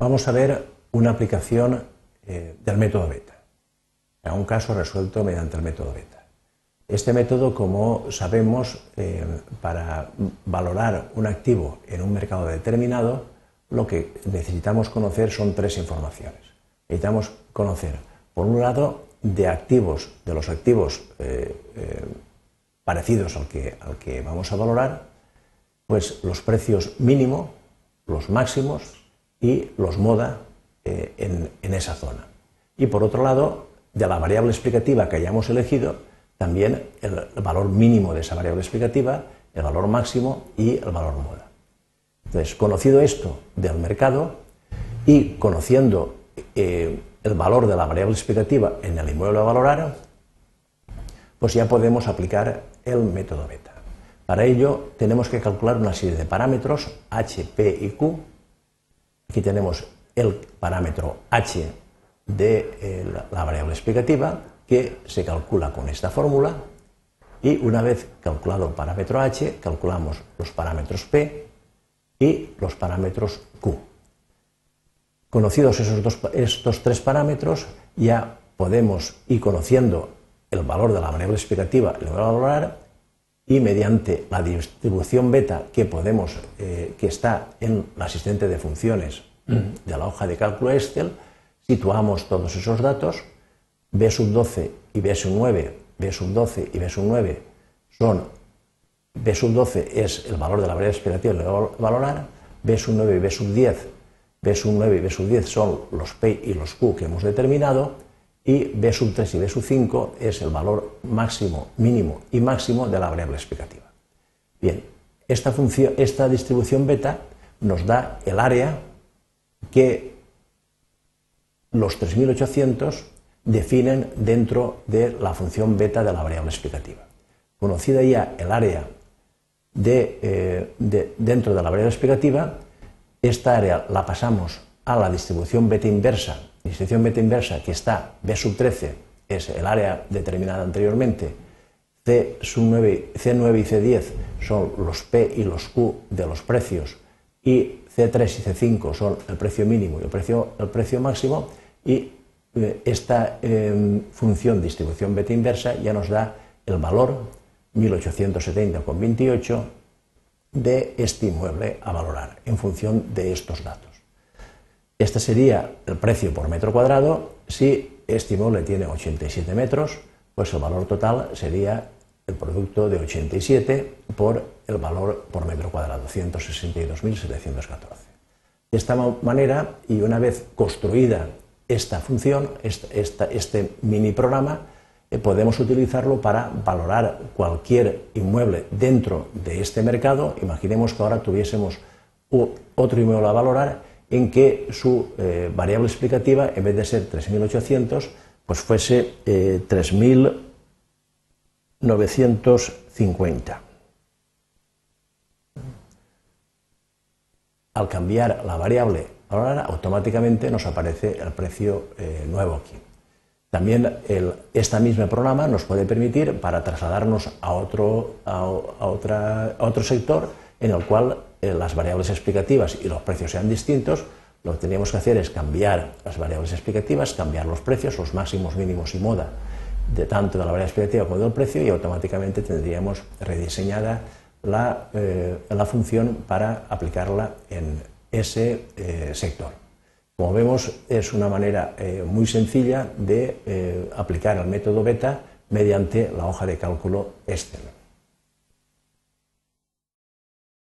Vamos a ver una aplicación eh, del método beta, a un caso resuelto mediante el método beta. Este método, como sabemos, eh, para valorar un activo en un mercado determinado, lo que necesitamos conocer son tres informaciones. Necesitamos conocer, por un lado, de activos, de los activos eh, parecidos al que, al que vamos a valorar, pues los precios mínimo, los máximos y los moda eh, en, esa zona. Y por otro lado, de la variable explicativa que hayamos elegido, también el, valor mínimo de esa variable explicativa, el valor máximo y el valor moda. Entonces, conocido esto del mercado y conociendo eh, el valor de la variable explicativa en el inmueble a valorar, pues ya podemos aplicar el método beta. Para ello tenemos que calcular una serie de parámetros h, p y q. Aquí tenemos el parámetro h de eh, la variable explicativa que se calcula con esta fórmula y una vez calculado el parámetro h calculamos los parámetros p y los parámetros q. Conocidos esos estos tres parámetros ya podemos ir conociendo el valor de la variable explicativa, a valorar y mediante la distribución beta que podemos, eh, que está en el asistente de funciones de la hoja de cálculo Excel, situamos todos esos datos, B sub 12 y B sub 9, B sub 12 y B sub 9 son, B sub 12 es el valor de la variable explicativa que voy a valorar, B sub 9 y B sub 10, B sub 9 y B sub 10 son los P y los Q que hemos determinado, y B sub 3 y B sub 5 es el valor máximo, mínimo y máximo de la variable explicativa. Bien, esta, función, esta distribución beta nos da el área que los 3800 definen dentro de la función beta de la variable explicativa. Conocida ya el área de, eh, dentro de la variable explicativa, esta área la pasamos a la distribución beta inversa, distribución beta inversa que está B sub 13 es el área determinada anteriormente, C sub 9, C9 y C10 son los P y los Q de los precios y C3 y C5 son el precio mínimo y el precio, el precio máximo y eh, esta em, función distribución beta inversa ya nos da el valor 1870,28 de este inmueble a valorar en función de estos datos. Este sería el precio por metro cuadrado. Si este inmueble tiene 87 metros, pues el valor total sería el producto de 87 por el valor por metro cuadrado, 162.714. De esta manera, y una vez construida esta función, este mini programa, eh, podemos utilizarlo para valorar cualquier inmueble dentro de este mercado. Imaginemos que ahora tuviésemos otro inmueble a valorar en que su eh, variable explicativa, en vez de ser 3.800, pues fuese eh, 3.000. 950. Al cambiar la variable ahora automáticamente nos aparece el precio eh, nuevo aquí. También el, este mismo programa nos puede permitir para trasladarnos a otro, a, otra, a otro sector en el cual eh, las variables explicativas y los precios sean distintos. Lo que tenemos que hacer es cambiar las variables explicativas, cambiar los precios, los máximos, mínimos y moda de tanto de la variable explicativa como del precio y automáticamente tendríamos rediseñada la, eh, función para aplicarla en ese eh, sector. Como vemos, es una manera muy sencilla de aplicar el método beta mediante la hoja de cálculo Excel.